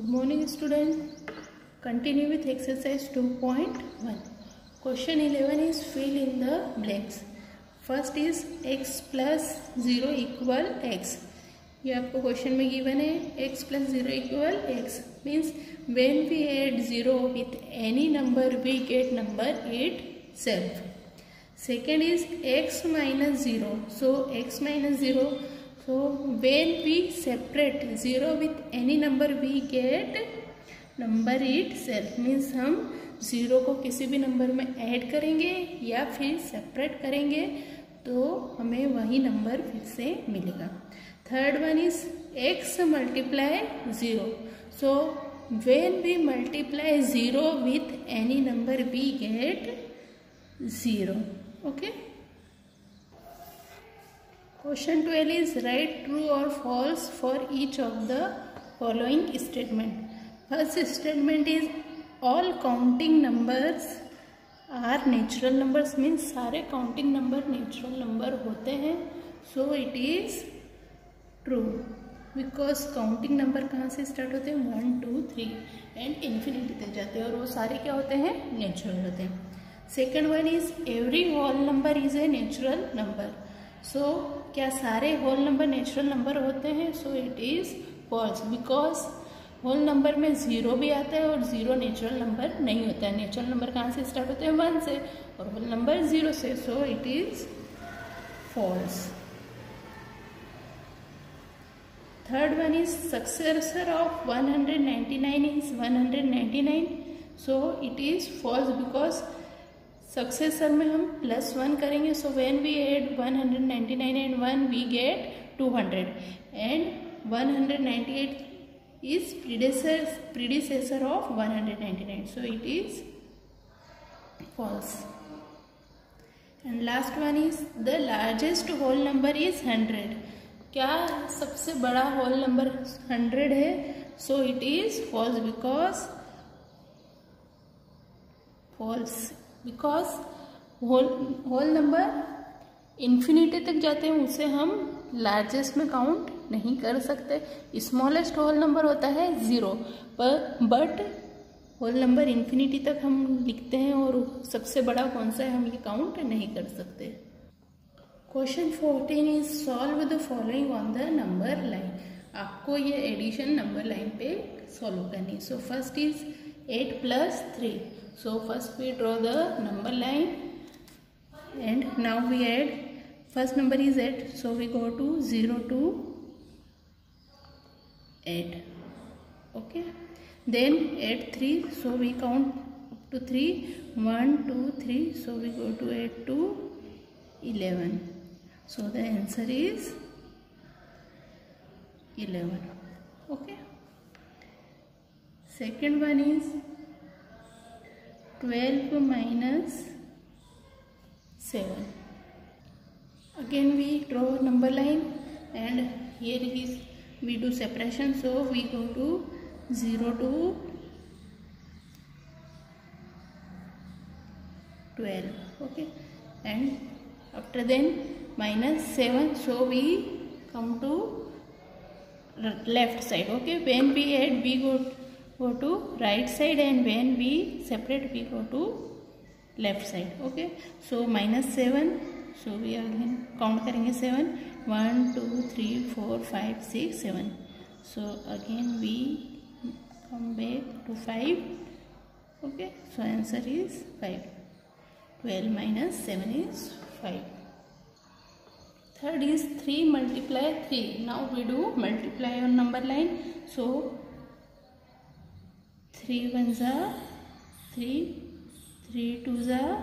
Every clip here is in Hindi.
Good morning student continue with exercise two point one question eleven is fill in the blanks first is x plus zero equal x ये आपको क्वेश्चन में गिवन है. X plus zero equal x means when we add zero with any number we get number itself second is x minus zero so x minus zero so, when we separate 0 with any number, we get number itself means हम ज़ीरो को किसी भी नंबर में ऐड करेंगे या फिर सेपरेट करेंगे तो हमें वही नंबर फिर से मिलेगा। Third one is x multiply zero so when we multiply zero with any number we get zero okay? Question twelve is write true और false for each of the following statement first statement is all counting numbers are natural numbers means सारे काउंटिंग नंबर नेचुरल नंबर होते हैं so it is true because counting number कहाँ से स्टार्ट होते हैं? One two three and infinity तक जाते हैं, और वो सारे क्या होते हैं? नेचुरल होते हैं. Second one is every whole number is a natural number so so, क्या सारे होल नंबर नेचुरल नंबर होते हैं? So it is false because whole number में ज़ीरो भी आता है और ज़ीरो नेचुरल नंबर नहीं होता है। नेचुरल नंबर कहाँ से स्टार्ट होते हैं? वन से। और होल नंबर ज़ीरो से। So it is false third one is successor of 199 is 199 so it is false because successor में हम प्लस वन करेंगे so when we add 199 and one we get 200 and 198 is predecessor of 199 so it is false. And last one is, the largest whole number is 100 क्या सबसे बड़ा होल नंबर 100 है? So it is false because false because whole whole number infinity तक जाते हैं, उसे हम लार्जेस्ट में काउंट नहीं कर सकते। स्मॉलेस्ट होल नंबर होता है ज़ीरो पर बट होल नंबर इन्फिनिटी तक हम लिखते हैं और सबसे बड़ा कौन सा है, हम ये काउंट नहीं कर सकते। Question fourteen is solve the following on the number line आपको ये एडिशन नंबर लाइन पे सॉल्व करनी so first is eight plus three so first we draw the number line. And now we add first number is 8 so we go to 0 to 8 okay? Then add 3 so we count up to 3 1 2 3 so we go to 8 to 11 so the answer is 11 okay? Second one is 12 minus 7 again we draw number line and here is. We do separation so we go to 0 to 12 okay? And after then minus 7 so we come to left side okay? When we add we go go to right side and when we separate we go to left side okay so minus 7 so we again count करेंगे 7 1 2 3 4 5 6 7 so again we come back to 5 okay so answer is 5 12 minus 7 is 5 third is 3 multiply 3 now we do multiply on number line so 3 ones are 3, 3 twos are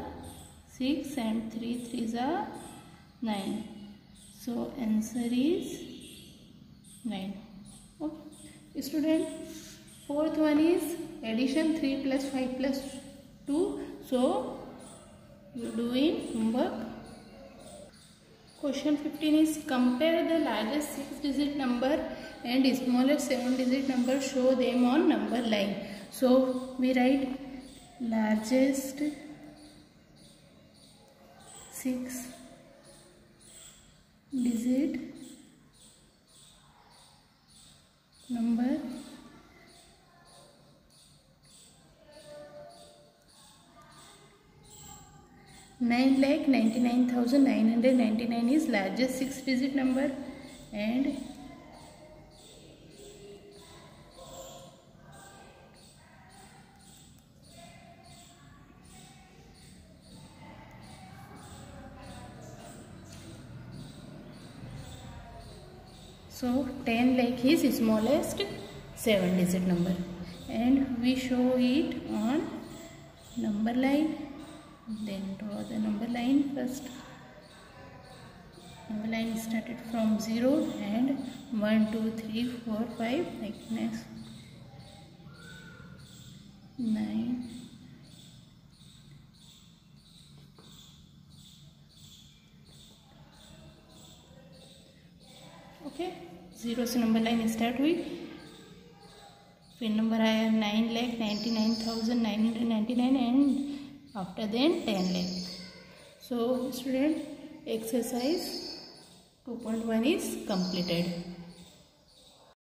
6 and 3 threes are 9. So answer is 9. Okay. Student, fourth one is addition 3 plus 5 plus 2. So you do in homework. Question 15 is compare the largest 6 digit number and smaller 7 digit number show them on number line so we write largest 6 digit number. Nine lakh ninety nine thousand nine hundred ninety nine is largest six digit number and so 10 lakh is smallest 7 digit number. And we show it on number line. Then draw the number line first. Number line started from 0 and 1 2 3 4 5 like next 9 zero से नंबर लाइन स्टार्ट हुई। फिर नंबर आया nine lakh ninety nine thousand nine hundred ninety nine and after then ten lakh. So student exercise two point one is completed.